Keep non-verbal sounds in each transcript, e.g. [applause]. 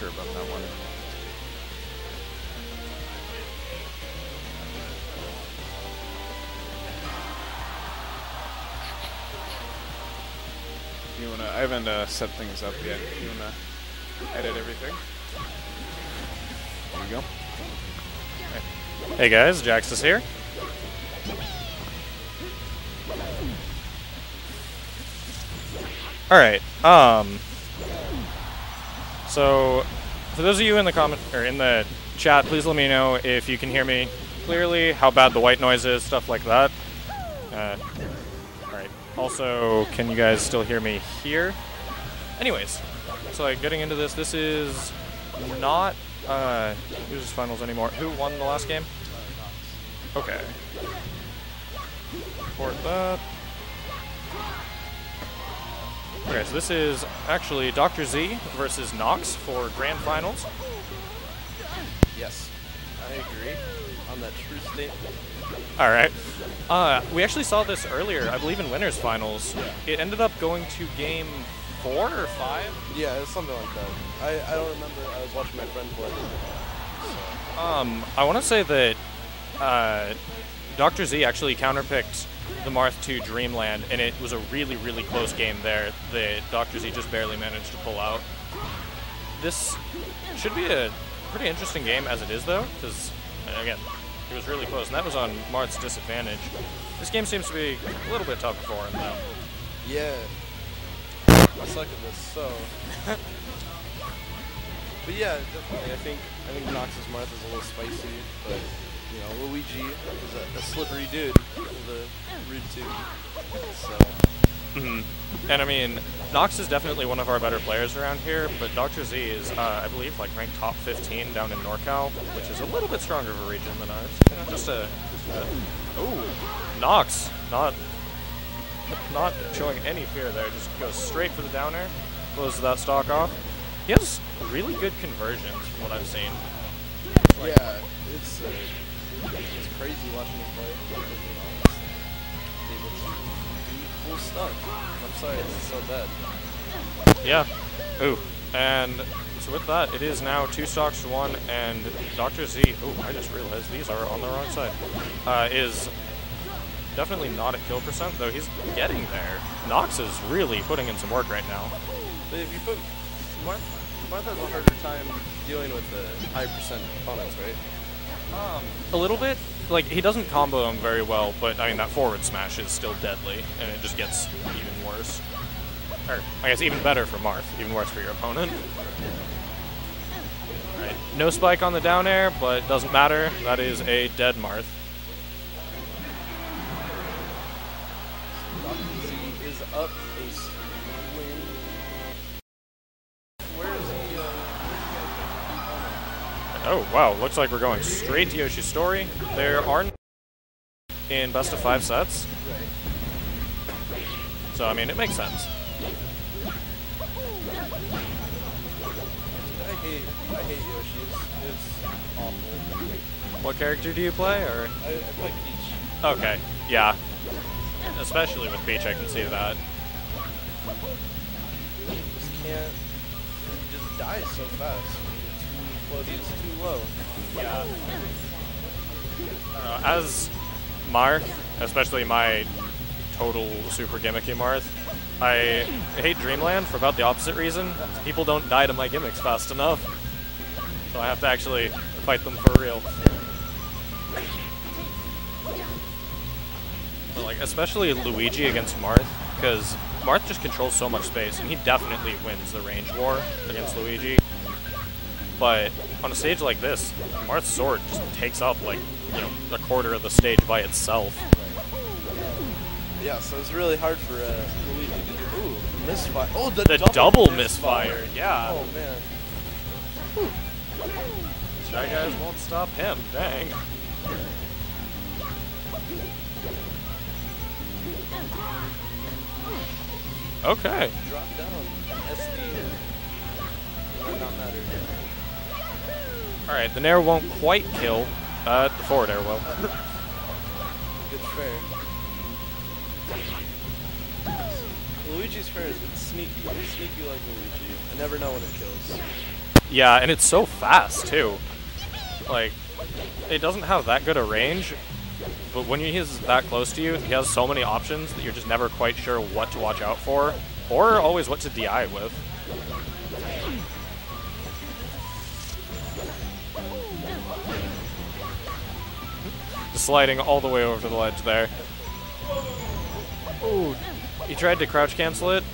sure about that one. You wanna? I haven't uh, set things up yet. You wanna edit everything? There you go. Hey guys, Jaxas here. All right. Um. So, for those of you in the comment or in the chat, please let me know if you can hear me clearly, how bad the white noise is, stuff like that. Uh, all right. Also, can you guys still hear me here? Anyways, so like getting into this, this is not uh, Losers Finals anymore. Who won the last game? Okay. Report that. Okay, so this is actually Dr. Z versus Nox for Grand Finals. Yes, I agree on that true statement. All right. Uh, we actually saw this earlier, I believe, in Winners Finals. It ended up going to game four or five. Yeah, it's something like that. I, I don't remember. I was watching my friend play. Um, I want to say that uh, Dr. Z actually counterpicked the Marth 2 Dreamland, and it was a really, really close game there The Dr. Z just barely managed to pull out. This should be a pretty interesting game as it is, though, because, again, it was really close, and that was on Marth's disadvantage. This game seems to be a little bit tougher for him, though. Yeah. I suck at this, so. [laughs] but yeah, definitely. I think I think Nox's Marth is a little spicy, but you know, Luigi is a, a slippery dude with a rude too. So. hmm And I mean, Nox is definitely one of our better players around here, but Dr. Z is, uh, I believe, like ranked top 15 down in NorCal, which is a little bit stronger of a region than ours. You know, just a, a ooh, Nox, not not showing any fear there. Just goes straight for the down air, closes that stock off. He has really good conversions from what I've seen. Yeah, it's uh, it's crazy watching him play. You know, able to do cool stuff. I'm sorry, this is so bad. Yeah. Ooh. And so with that, it is now two stocks to one, and Dr. Z, oh, I just realized these are on the wrong side, uh, is definitely not at kill percent, though he's getting there. Nox is really putting in some work right now. But if you put Marth, Marth has a harder time dealing with the high percent opponents, right? Um, a little bit. Like, he doesn't combo them very well, but I mean, that forward smash is still deadly, and it just gets even worse. Or, I guess, even better for Marth, even worse for your opponent. No spike on the down air, but doesn't matter. That is a dead Marth. Is up Oh, wow, looks like we're going straight to Yoshi's story. There are in best of five sets, so I mean, it makes sense. I hate I hate Yoshi's. It's awful. What character do you play, or? I, I play Peach. Okay, yeah. Especially with Peach, I can see that. You Just can't. He just dies so fast. Too low. Yeah. As Marth, especially my total super gimmicky Marth, I hate Dreamland for about the opposite reason. People don't die to my gimmicks fast enough. So I have to actually fight them for real. But like, especially Luigi against Marth, because Marth just controls so much space, and he definitely wins the range war against Luigi. But on a stage like this, Marth's sword just takes up like you know a quarter of the stage by itself. Yeah, so it's really hard for uh, Luigi to do. Ooh, misfire. Oh, the, The double misfire, yeah. Oh man. Shy guys won't stop him. Dang. Okay. Drop down. SD. Might not matter. All right. The nair won't quite kill. Uh, the forward air will. Good fair. Luigi's fair is it's sneaky. It's sneaky like Luigi. I never know when it kills. Yeah, and it's so fast too. Like, it doesn't have that good a range, but when he's that close to you, he has so many options that you're just never quite sure what to watch out for, or always what to DI with. Sliding all the way over to the ledge there. He tried to crouch cancel it.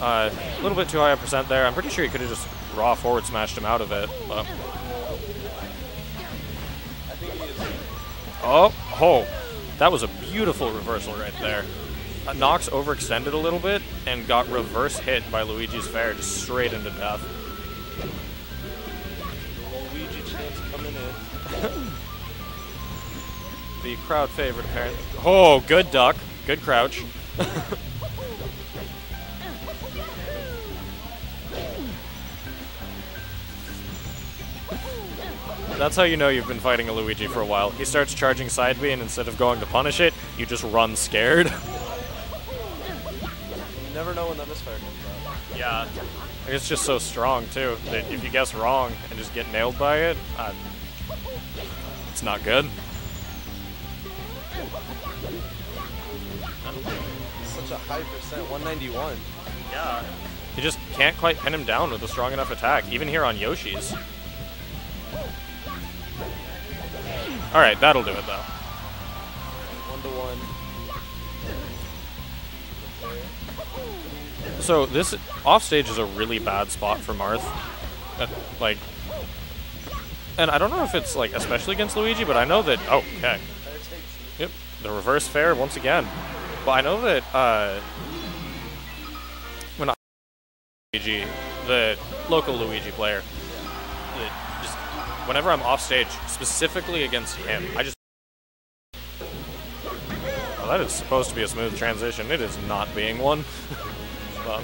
Uh, a little bit too high a percent there. I'm pretty sure he could have just raw forward smashed him out of it. But. Oh, oh, that was a beautiful reversal right there. Uh, Nox overextended a little bit and got reverse hit by Luigi's Fair just straight into death. The crowd favorite, apparently. Oh, good duck. Good crouch. [laughs] That's how you know you've been fighting a Luigi for a while. He starts charging side B, and instead of going to punish it, you just run scared. [laughs] You never know when that misfire comes out. Yeah. It's just so strong, too, that if you guess wrong and just get nailed by it, uh, it's not good. Such a high percent, 191. Yeah. You just can't quite pin him down with a strong enough attack, even here on Yoshi's. Alright, that'll do it, though. One to one. So this offstage is a really bad spot for Marth. Uh, like, and I don't know if it's like especially against Luigi, but I know that. Oh, okay. Yep, the reverse fair once again. But I know that uh, when I Luigi, the local Luigi player, just whenever I'm off stage, specifically against him, I just. Well, that is supposed to be a smooth transition. It is not being one. [laughs] but,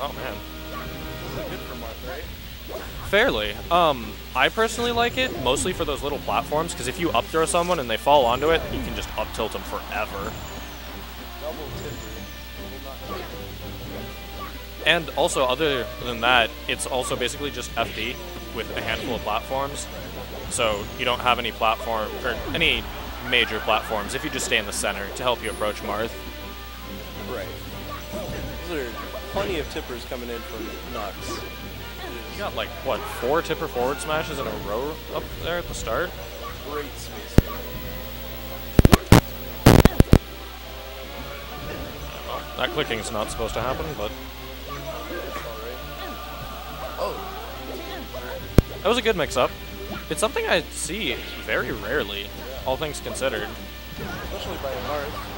oh man. Good for Mark, right? Fairly. Um, I personally like it mostly for those little platforms because if you up throw someone and they fall onto it, you can just up tilt them forever. And also, other than that, it's also basically just FD with a handful of platforms. So you don't have any platform or any major platforms if you just stay in the center to help you approach Marth. Right. Those are plenty of tippers coming in from Nox. You got like what four tipper forward smashes in a row up there at the start. Great spacing. Well, that clicking is not supposed to happen, but Oh, that was a good mix-up. It's something I see very rarely, all things considered. especially by Marth.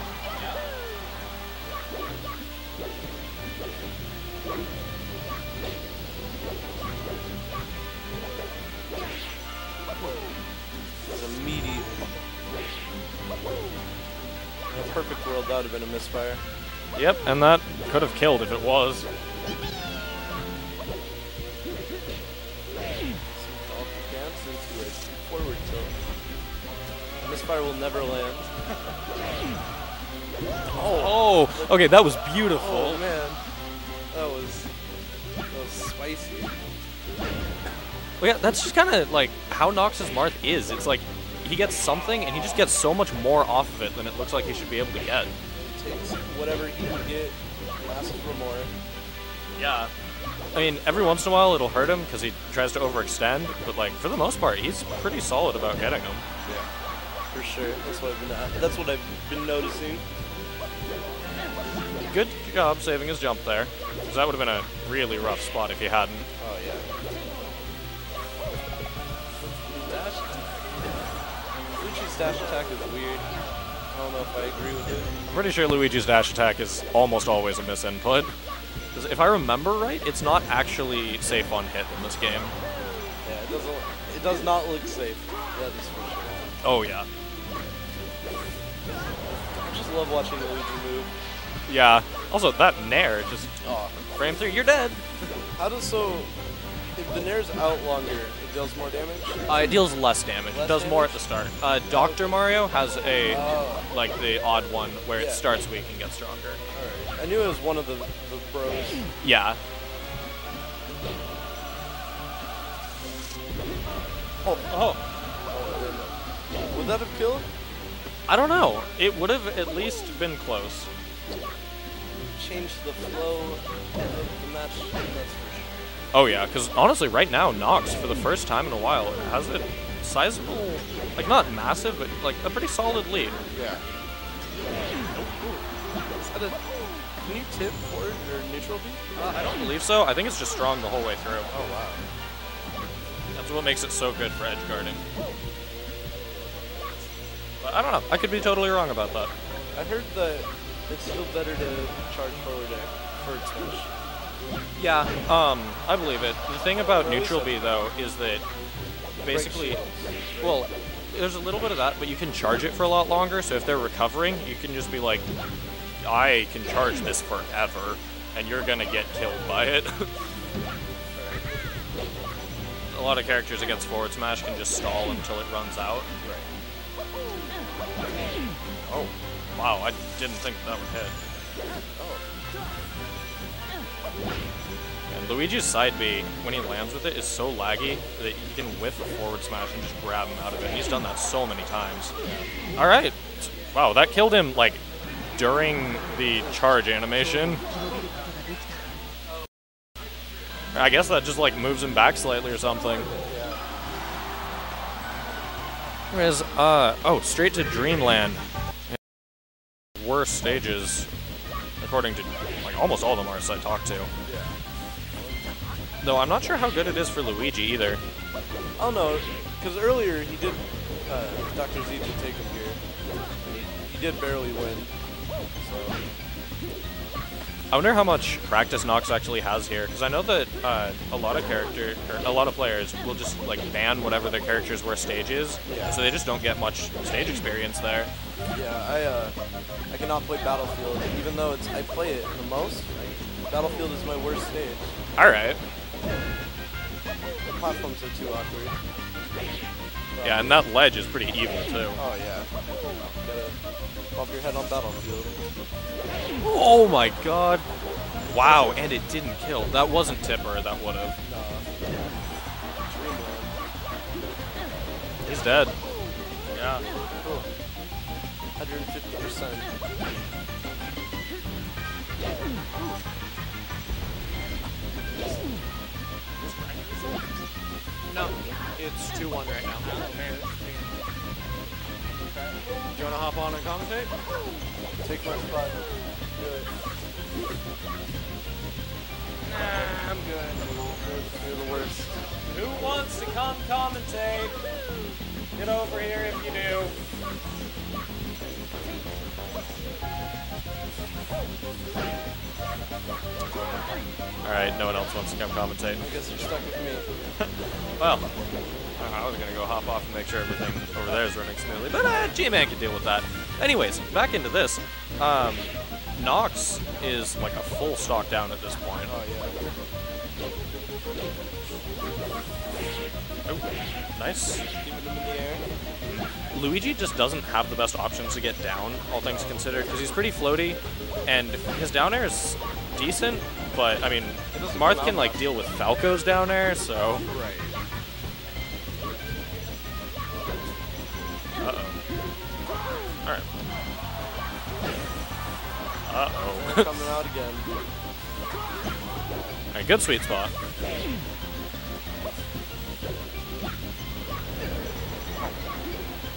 Perfect world, that would have been a misfire. Yep, and that could have killed if it was. All dance forward tilt. Misfire will never land. oh, [laughs] Oh, okay, that was beautiful. oh man, that was that was spicy. Well, yeah, that's just kind of like how Nox's Marth is. It's like he gets something and he just gets so much more off of it than it looks like he should be able to get. takes whatever he can get, for more. Yeah. I mean, every once in a while it'll hurt him because he tries to overextend, but like for the most part, he's pretty solid about getting them. Yeah, for sure. That's what I've been. Uh, that's what I've been noticing. Good job saving his jump there, because that would have been a really rough spot if he hadn't. Luigi's dash attack is weird. I don't know if I agree with it. I'm pretty sure Luigi's dash attack is almost always a misinput. 'Cause if I remember right, it's not actually safe on hit in this game. Yeah, it doesn't. It does not look safe. That is for sure. Oh yeah. I just love watching Luigi move. Yeah. Also, that Nair just Oh, frame three. you're dead. how does so? the Nair's out longer. It deals more damage? Uh, it deals less damage. Less it does damage? more at the start. Uh, Dr. Mario has a, oh. like, the odd one where yeah. it starts weak and gets stronger. I knew it was one of the, the bros. Yeah. Oh, oh. Would that have killed? I don't know. It would have at least been close. Change the flow of the match, that's for sure. Oh yeah, because honestly, right now, Nox, for the first time in a while, has a sizable, like not massive, but like a pretty solid lead. Yeah. Is that a, can you tip forward or neutral B? Uh, I don't believe so. I think it's just strong the whole way through. Oh wow. That's what makes it so good for edge guarding. But I don't know. I could be totally wrong about that. I heard that it's still better to charge forward air forward smash. Yeah, um, I believe it. The thing about neutral B though is that basically, well, there's a little bit of that, but you can charge it for a lot longer. So if they're recovering, you can just be like, I can charge this forever, and you're gonna get killed by it. [laughs] a lot of characters against forward smash can just stall until it runs out. Right. Oh, wow! I didn't think that would hit. Oh. And Luigi's side B, when he lands with it, is so laggy that you can whiff a forward smash and just grab him out of it. He's done that so many times. All right. Wow, that killed him, like, during the charge animation. I guess that just, like, moves him back slightly or something. Whereas, uh, oh, straight to Dreamland. Worst stages, according to, almost all the Marths I talked to. Though I'm not sure how good it is for Luigi either. Don't know, because earlier he did, uh, Dr. Z did take him here. He, he did barely win. So, I wonder how much practice Nox actually has here, because I know that uh, a lot of character, or a lot of players will just like ban whatever their character's worst stage is, Yeah. so they just don't get much stage experience there. yeah, I, uh, I cannot play Battlefield, even though it's, I play it the most. Battlefield is my worst stage. All right, The platforms are too awkward. Yeah, and that ledge is pretty evil too. Oh yeah. Gotta bump your head on Battlefield. Oh my god! Wow, and it didn't kill. That wasn't Tipper. That would have. He's dead. Yeah. 150%. No, it's 2 1 right now. Do you want to hop on and commentate? Take my spot. It. Nah, I'm good. You're the worst. Who wants to come commentate? Get over here if you do. All right, no one else wants to come commentate. I guess you're stuck with me. [laughs] Well, I don't know, I was gonna go hop off and make sure everything over there is running smoothly, but uh, G-Man can deal with that. Anyways, back into this. Um, Nox is like a full stock down at this point. Oh yeah. Oh, nice. Keeping in the air. Luigi just doesn't have the best options to get down, all things considered, because he's pretty floaty, and his down air is decent, but I mean, Marth can like deal with Falco's down air, so. Right. Uh-oh. Alright. Uh-oh. Coming out again. [laughs] Alright, good sweet spot.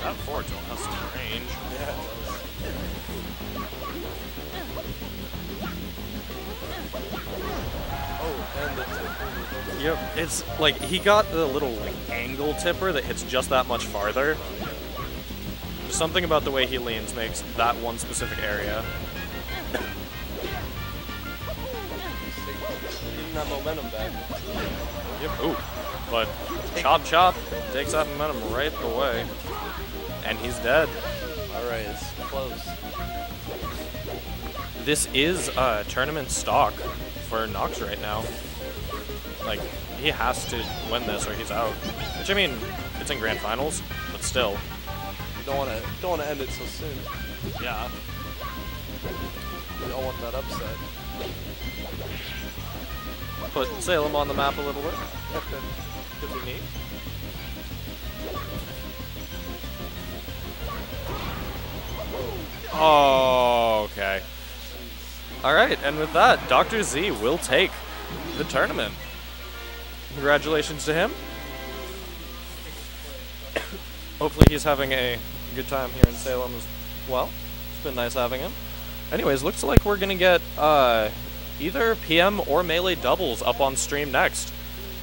That forward tilt has some range. Yeah. Yep. It's like he got the little like angle tipper that hits just that much farther. Something about the way he leans makes that one specific area. Getting that momentum back. Yep. Ooh. But chop chop takes that momentum right away. And he's dead. Alright, it's close. This is uh, tournament stock for Nox right now. Like, he has to win this or he's out. Which, I mean, it's in grand finals, but still. Don't want to don't want to end it so soon. Yeah. We all want that upset. Put Salem on the map a little bit. Could be neat. Oh, okay. All right, and with that, Dr. Z will take the tournament. Congratulations to him. Hopefully he's having a good time here in Salem as well. It's been nice having him. Anyways, looks like we're gonna get uh, either PM or melee doubles up on stream next.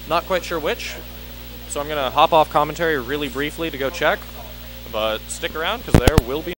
Not quite sure which, so I'm gonna hop off commentary really briefly to go check. But stick around because there will be